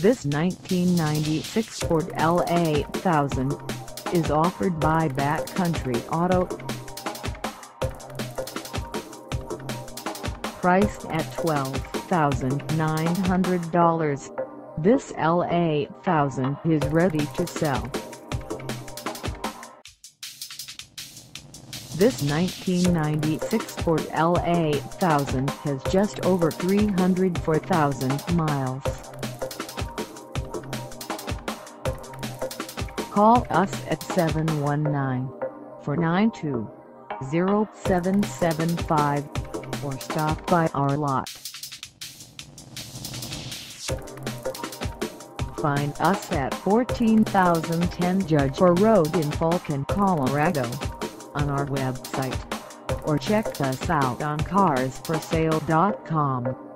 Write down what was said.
This 1996 Ford L8000 is offered by Backcountry Auto. Priced at $12,900, this L8000 is ready to sell. This 1996 Ford L8000 has just over 304,000 miles. Call us at 719-492-0775 or stop by our lot. Find us at 14010 Judge Road in Falcon, Colorado on our website or check us out on carsforsale.com.